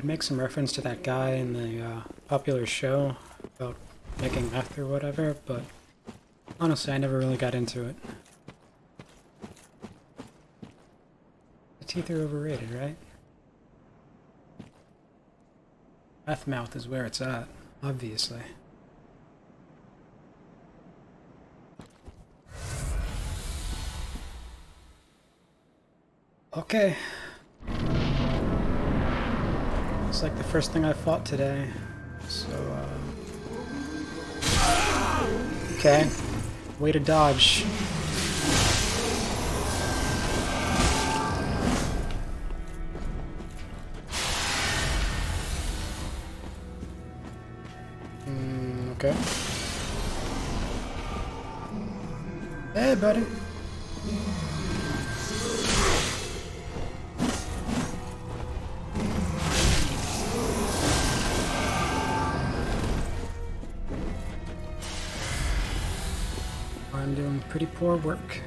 It makes some reference to that guy in the uh, popular show about making meth or whatever, but honestly, I never really got into it. The teeth are overrated, right? Meth mouth is where it's at, obviously. Okay. It's like the first thing I fought today. So, uh... Okay. Way to dodge. Mm, okay. Hey, buddy. I'm doing pretty poor work.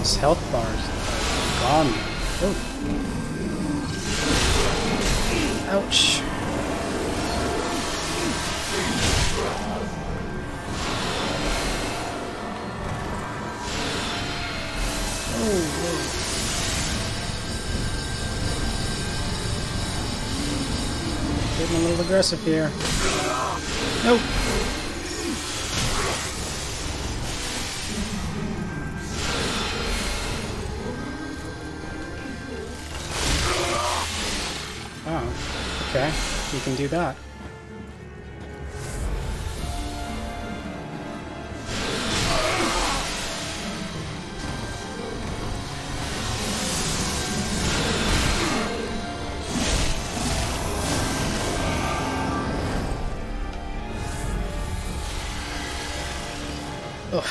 This health bar is gone. Oh. Ouch. Getting a little aggressive here. Nope. Oh, okay. You can do that. Ugh.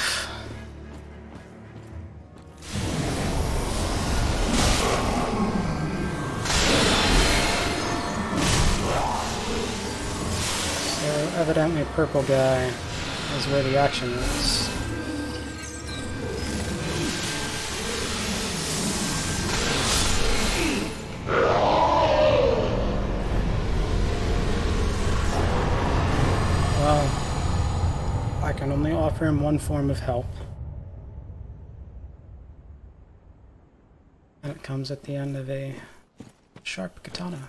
So evidently purple guy is where the action is. Well, I can only offer him one form of help. And it comes at the end of a sharp katana.